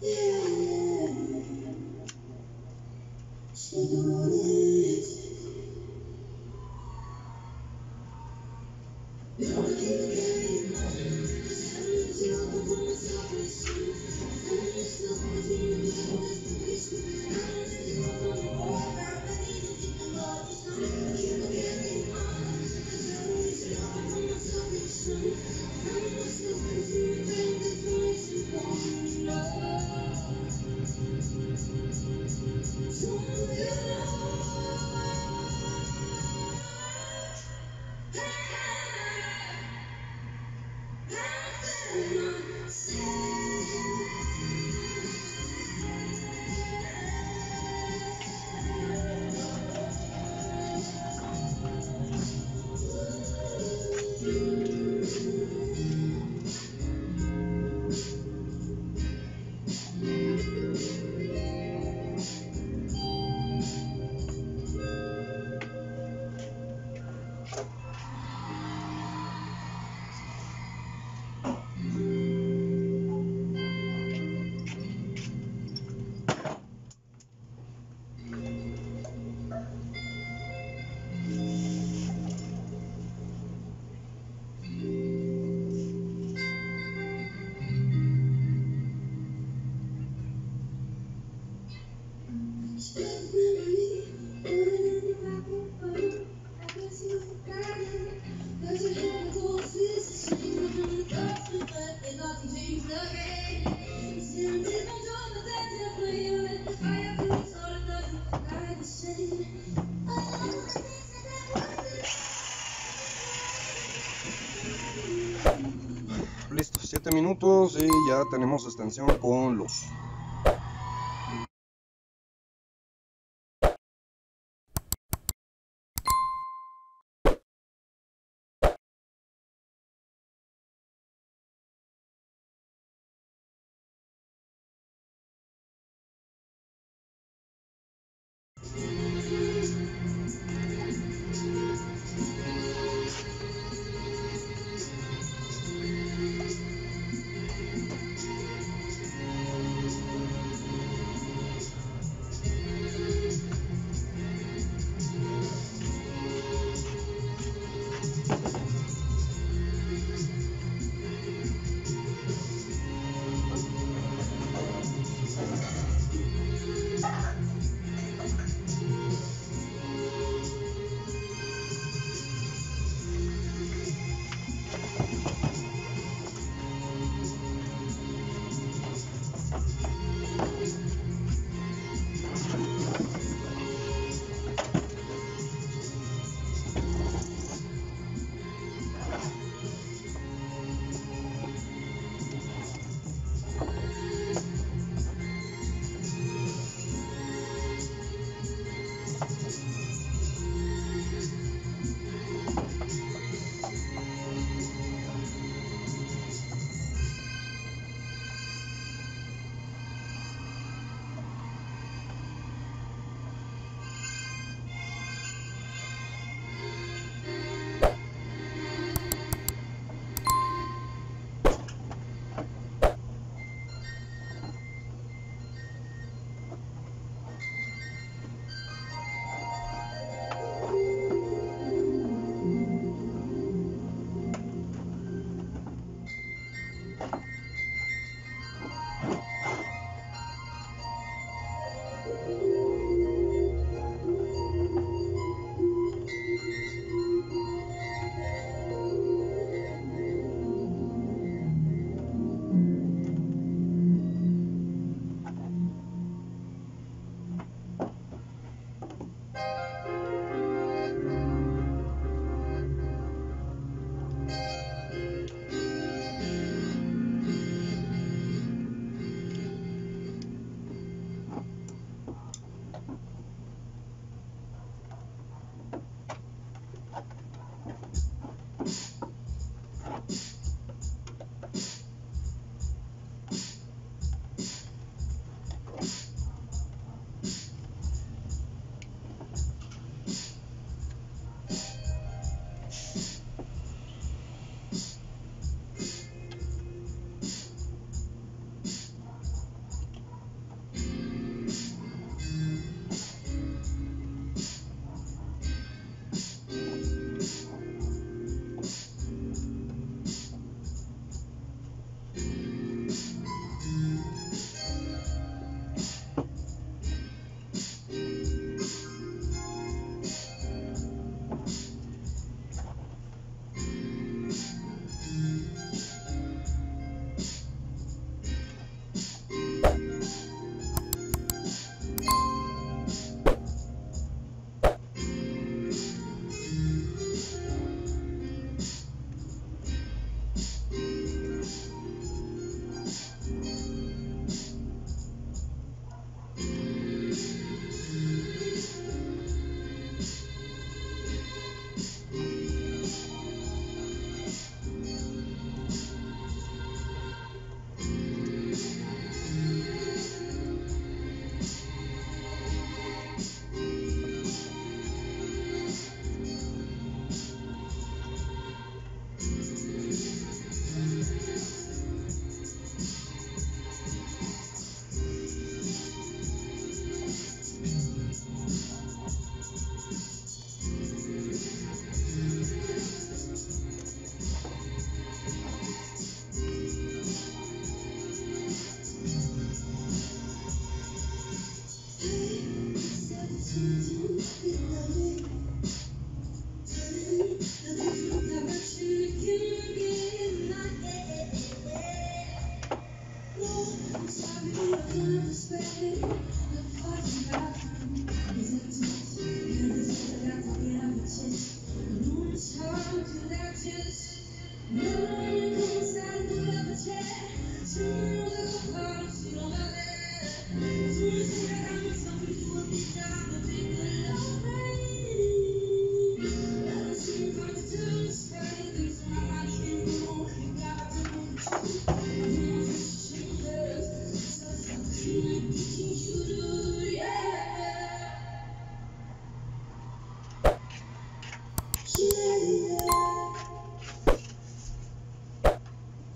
Yeah. 7 minutos y ya tenemos extensión con luz.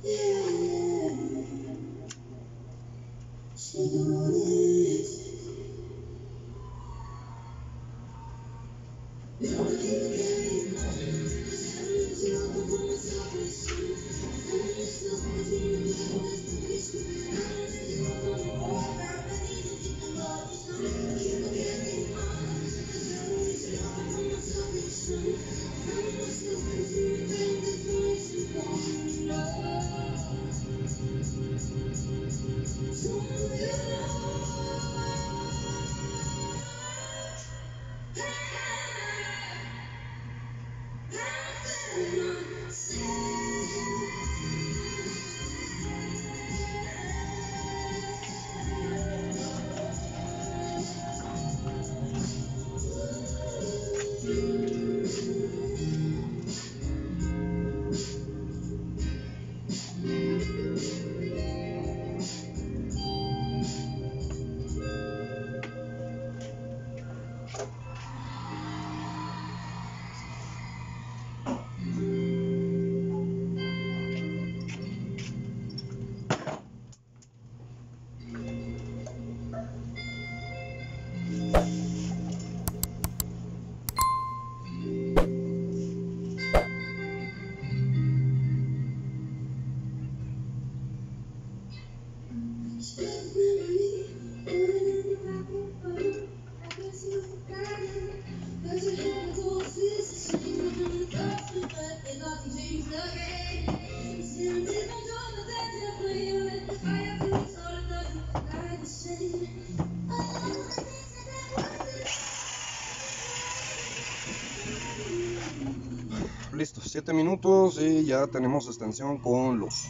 Yeah. Listo, 7 minutos y ya tenemos extensión con luz.